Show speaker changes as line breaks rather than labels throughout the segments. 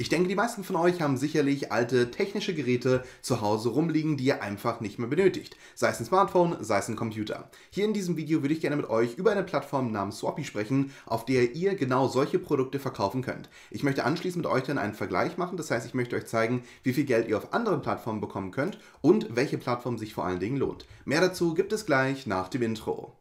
Ich denke, die meisten von euch haben sicherlich alte technische Geräte zu Hause rumliegen, die ihr einfach nicht mehr benötigt. Sei es ein Smartphone, sei es ein Computer. Hier in diesem Video würde ich gerne mit euch über eine Plattform namens Swappy sprechen, auf der ihr genau solche Produkte verkaufen könnt. Ich möchte anschließend mit euch dann einen Vergleich machen, das heißt, ich möchte euch zeigen, wie viel Geld ihr auf anderen Plattformen bekommen könnt und welche Plattform sich vor allen Dingen lohnt. Mehr dazu gibt es gleich nach dem Intro.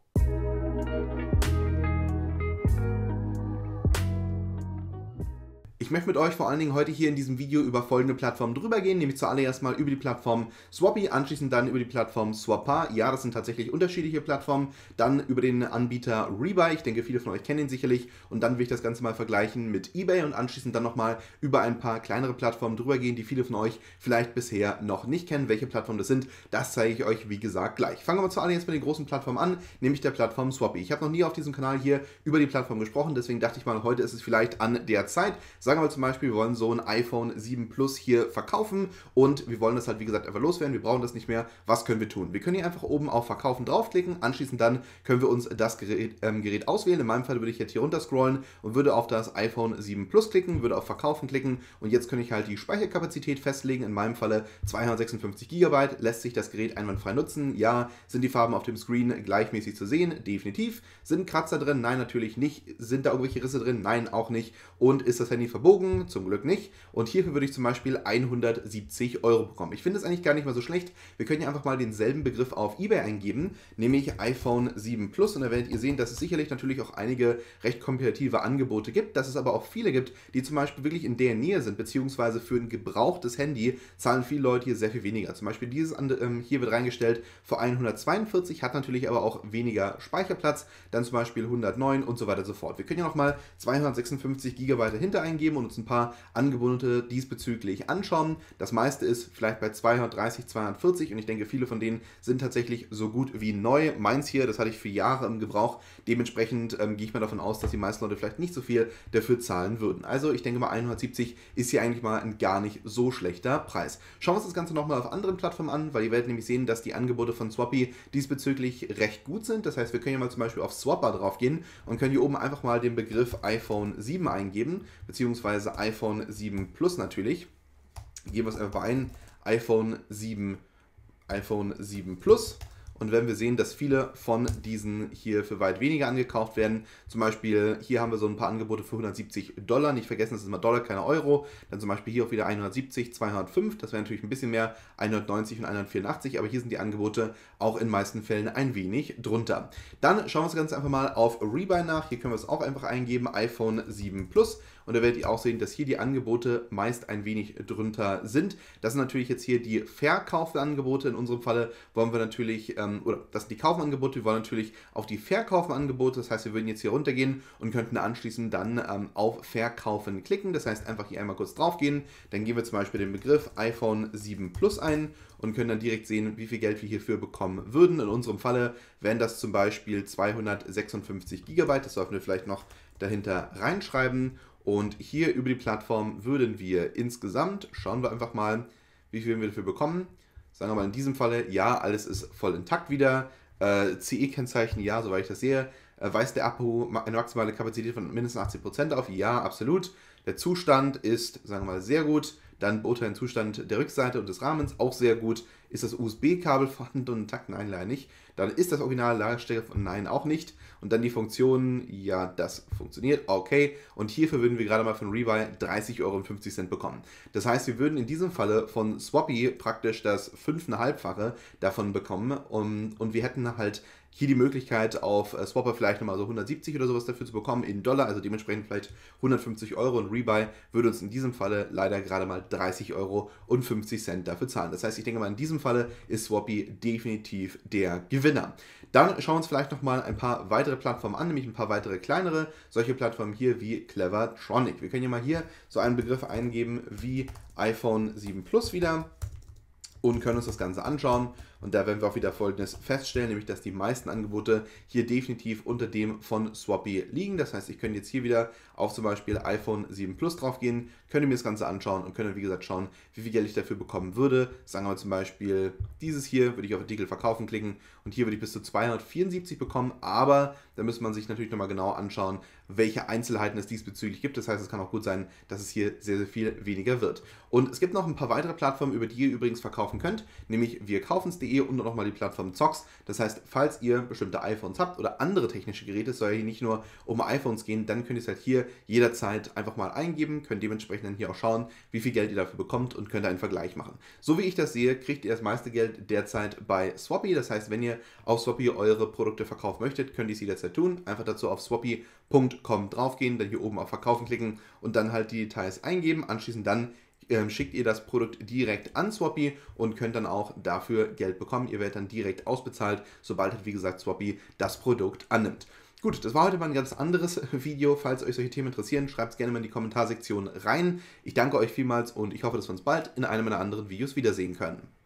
Ich möchte mit euch vor allen Dingen heute hier in diesem Video über folgende Plattformen drüber gehen, nämlich zuallererst mal über die Plattform Swappy, anschließend dann über die Plattform Swappa. Ja, das sind tatsächlich unterschiedliche Plattformen. Dann über den Anbieter Rebuy, ich denke, viele von euch kennen ihn sicherlich. Und dann will ich das Ganze mal vergleichen mit eBay und anschließend dann nochmal über ein paar kleinere Plattformen drüber gehen, die viele von euch vielleicht bisher noch nicht kennen. Welche Plattformen das sind, das zeige ich euch, wie gesagt, gleich. Fangen wir zuallererst mit den großen Plattformen an, nämlich der Plattform Swappy. Ich habe noch nie auf diesem Kanal hier über die Plattform gesprochen, deswegen dachte ich mal, heute ist es vielleicht an der Zeit. Sagen wir zum Beispiel, wir wollen so ein iPhone 7 Plus hier verkaufen und wir wollen das halt, wie gesagt, einfach loswerden. Wir brauchen das nicht mehr. Was können wir tun? Wir können hier einfach oben auf Verkaufen draufklicken. Anschließend dann können wir uns das Gerät, ähm, Gerät auswählen. In meinem Fall würde ich jetzt hier runter scrollen und würde auf das iPhone 7 Plus klicken, würde auf Verkaufen klicken und jetzt kann ich halt die Speicherkapazität festlegen. In meinem Falle 256 GB. Lässt sich das Gerät einwandfrei nutzen? Ja. Sind die Farben auf dem Screen gleichmäßig zu sehen? Definitiv. Sind Kratzer drin? Nein, natürlich nicht. Sind da irgendwelche Risse drin? Nein, auch nicht. Und ist das Handy verbogen? Zum Glück nicht. Und hierfür würde ich zum Beispiel 170 Euro bekommen. Ich finde es eigentlich gar nicht mal so schlecht. Wir können ja einfach mal denselben Begriff auf eBay eingeben, nämlich iPhone 7 Plus. Und da werdet ihr sehen, dass es sicherlich natürlich auch einige recht kompetitive Angebote gibt, dass es aber auch viele gibt, die zum Beispiel wirklich in der Nähe sind, beziehungsweise für ein gebrauchtes Handy zahlen viele Leute hier sehr viel weniger. Zum Beispiel dieses ähm, hier wird reingestellt für 142, hat natürlich aber auch weniger Speicherplatz, dann zum Beispiel 109 und so weiter und so fort. Wir können ja nochmal 256 GB dahinter eingeben und uns ein paar Angebote diesbezüglich anschauen. Das meiste ist vielleicht bei 230, 240 und ich denke, viele von denen sind tatsächlich so gut wie neu. Meins hier, das hatte ich für Jahre im Gebrauch. Dementsprechend ähm, gehe ich mal davon aus, dass die meisten Leute vielleicht nicht so viel dafür zahlen würden. Also ich denke mal 170 ist hier eigentlich mal ein gar nicht so schlechter Preis. Schauen wir uns das Ganze nochmal auf anderen Plattformen an, weil ihr werdet nämlich sehen, dass die Angebote von Swappy diesbezüglich recht gut sind. Das heißt, wir können ja mal zum Beispiel auf Swapper drauf gehen und können hier oben einfach mal den Begriff iPhone 7 eingeben, beziehungsweise iPhone 7 Plus natürlich. Geben wir es einfach ein, iPhone 7, iPhone 7 Plus. Und wenn wir sehen, dass viele von diesen hier für weit weniger angekauft werden, zum Beispiel hier haben wir so ein paar Angebote für 170 Dollar, nicht vergessen, das ist immer Dollar, keine Euro. Dann zum Beispiel hier auch wieder 170, 205, das wäre natürlich ein bisschen mehr, 190 und 184, aber hier sind die Angebote auch in meisten Fällen ein wenig drunter. Dann schauen wir uns das Ganze einfach mal auf Rebuy nach. Hier können wir es auch einfach eingeben, iPhone 7 Plus. Und da werdet ihr auch sehen, dass hier die Angebote meist ein wenig drunter sind. Das sind natürlich jetzt hier die Verkaufangebote. In unserem Falle wollen wir natürlich, ähm, oder das sind die Kaufangebote, wir wollen natürlich auf die Verkaufangebote. Das heißt, wir würden jetzt hier runtergehen und könnten anschließend dann ähm, auf Verkaufen klicken. Das heißt, einfach hier einmal kurz drauf gehen. Dann geben wir zum Beispiel den Begriff iPhone 7 Plus ein und können dann direkt sehen, wie viel Geld wir hierfür bekommen würden. In unserem Falle wären das zum Beispiel 256 GB. Das sollten wir vielleicht noch dahinter reinschreiben. Und hier über die Plattform würden wir insgesamt, schauen wir einfach mal, wie viel wir dafür bekommen. Sagen wir mal in diesem Falle, ja, alles ist voll intakt wieder. Äh, CE-Kennzeichen, ja, soweit ich das sehe. Äh, weist der Akku eine maximale Kapazität von mindestens 80% auf? Ja, absolut. Der Zustand ist, sagen wir mal, sehr gut. Dann beurteilen Zustand der Rückseite und des Rahmens auch sehr gut. Ist das USB-Kabel vorhanden und intakt? Nein, leider nicht. Dann ist das Original Lagerstecker von Nein auch nicht. Und dann die Funktionen, ja, das funktioniert, okay. Und hierfür würden wir gerade mal von Rebuy 30,50 Euro bekommen. Das heißt, wir würden in diesem Falle von Swappy praktisch das 5,5-fache davon bekommen. Und, und wir hätten halt hier die Möglichkeit auf äh, Swapper vielleicht nochmal so 170 oder sowas dafür zu bekommen in Dollar, also dementsprechend vielleicht 150 Euro und Rebuy würde uns in diesem Falle leider gerade mal 30 Euro und 50 Cent dafür zahlen. Das heißt, ich denke mal, in diesem Falle ist Swappy definitiv der Gewinner. Dann schauen wir uns vielleicht nochmal ein paar weitere Plattformen an, nämlich ein paar weitere kleinere, solche Plattformen hier wie Clevertronic. Wir können ja mal hier so einen Begriff eingeben wie iPhone 7 Plus wieder und können uns das Ganze anschauen. Und da werden wir auch wieder Folgendes feststellen, nämlich dass die meisten Angebote hier definitiv unter dem von Swappy liegen. Das heißt, ich könnte jetzt hier wieder auf zum Beispiel iPhone 7 Plus drauf gehen, könnte mir das Ganze anschauen und könnte, wie gesagt, schauen, wie viel Geld ich dafür bekommen würde. Sagen wir zum Beispiel dieses hier, würde ich auf Artikel verkaufen klicken und hier würde ich bis zu 274 bekommen, aber da müsste man sich natürlich nochmal genau anschauen, welche Einzelheiten es diesbezüglich gibt. Das heißt, es kann auch gut sein, dass es hier sehr, sehr viel weniger wird. Und es gibt noch ein paar weitere Plattformen, über die ihr übrigens verkaufen könnt, nämlich wirkaufens.de und nochmal die Plattform Zox. Das heißt, falls ihr bestimmte iPhones habt oder andere technische Geräte, es soll ja hier nicht nur um iPhones gehen, dann könnt ihr es halt hier jederzeit einfach mal eingeben, könnt dementsprechend dann hier auch schauen, wie viel Geld ihr dafür bekommt und könnt einen Vergleich machen. So wie ich das sehe, kriegt ihr das meiste Geld derzeit bei Swappy. Das heißt, wenn ihr auf Swappy eure Produkte verkaufen möchtet, könnt ihr es jederzeit tun. Einfach dazu auf swappy.com draufgehen, dann hier oben auf Verkaufen klicken und dann halt die Details eingeben. Anschließend dann ähm, schickt ihr das Produkt direkt an Swappy und könnt dann auch dafür Geld bekommen. Ihr werdet dann direkt ausbezahlt, sobald halt, wie gesagt, Swappy das Produkt annimmt. Gut, das war heute mal ein ganz anderes Video. Falls euch solche Themen interessieren, schreibt es gerne mal in die Kommentarsektion rein. Ich danke euch vielmals und ich hoffe, dass wir uns bald in einem meiner anderen Videos wiedersehen können.